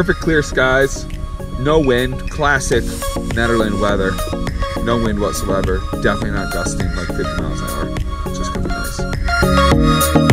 Perfect clear skies, no wind, classic Nederland weather. No wind whatsoever. Definitely not gusting like 50 miles an hour. Nice.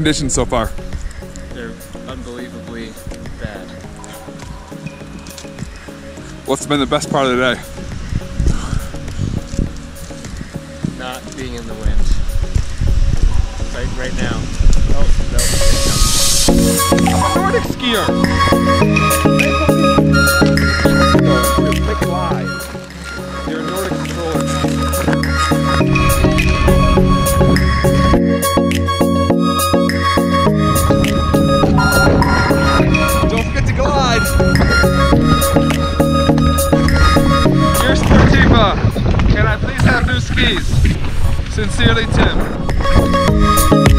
Conditions so far? They're unbelievably bad. What's been the best part of the day? Not being in the wind. Right, right now. Oh, no. I'm a Nordic skier. Skis? Sincerely, Tim.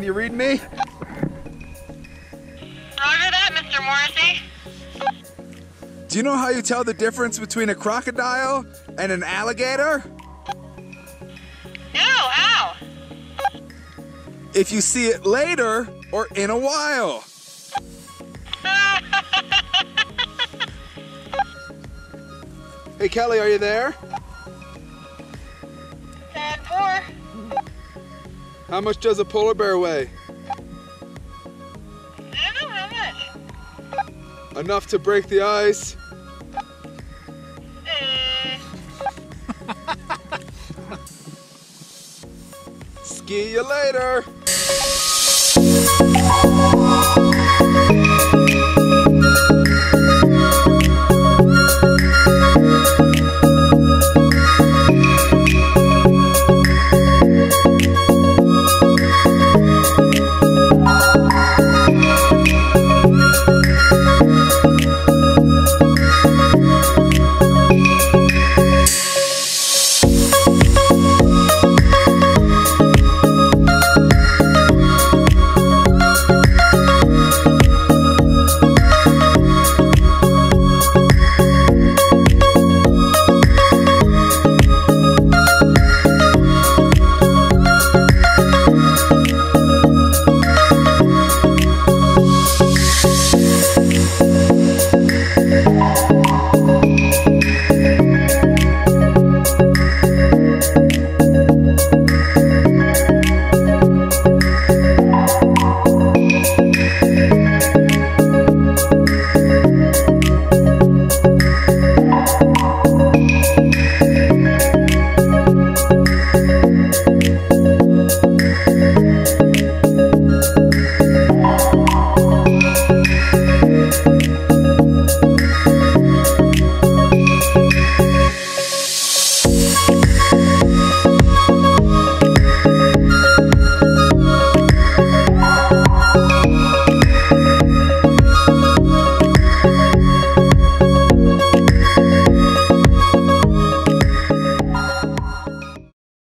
Can you read me? Roger that, Mr. Morrissey. Do you know how you tell the difference between a crocodile and an alligator? No, how? If you see it later or in a while. Hey Kelly, are you there? How much does a polar bear weigh? I don't know how much. Enough to break the ice. Uh, Ski you later.